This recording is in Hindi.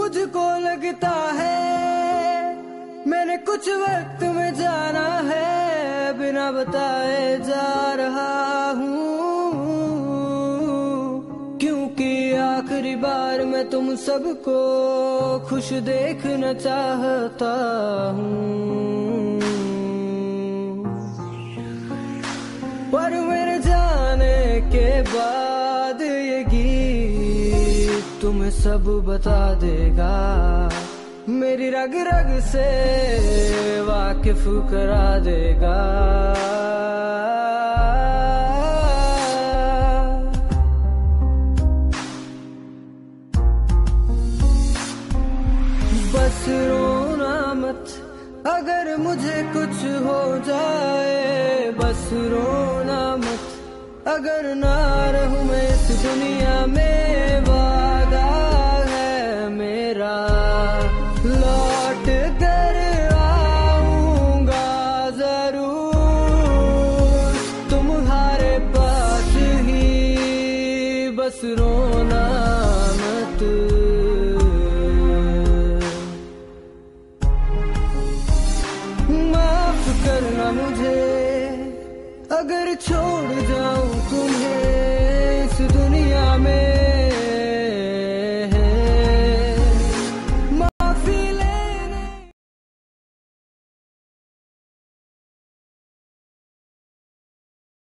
मुझको लगता है मैंने कुछ वक्त में जाना है, बिना बताए जा रहा हूँ। क्योंकि आखिरी बार मैं तुम सबको खुश देखना चाहता हूँ। पर मेरे जाने के बाद ये गीत तुम्हें सब बता देगा। मेरी रग रग से वाकिफ करा देगा। बस रोना मत, अगर मुझे कुछ हो जाए। बस रोना मत, अगर ना रहूँ मैं इस दुनिया में। लौट कर आऊँगा ज़रूर। तुम्हारे पास ही बस रोना मत। माफ़ करना मुझे, अगर छोड़ जाऊँ तुम